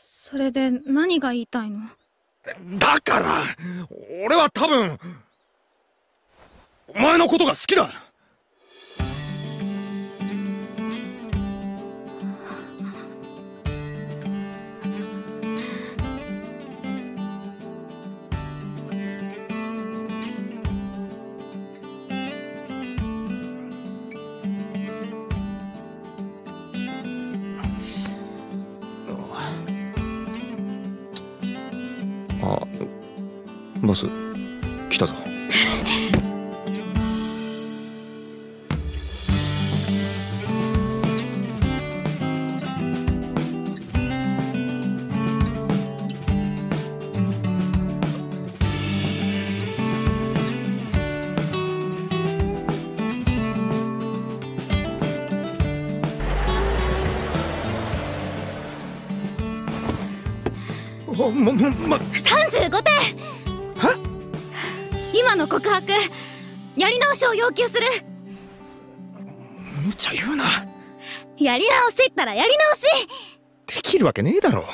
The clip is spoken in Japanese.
それで何が言いたいの？だから俺は多分お前のことが好きだ。あボス来たぞ。ままま35点。は？今の告白やり直しを要求する。無茶言うな。やり直しったらやり直し。できるわけねえだろ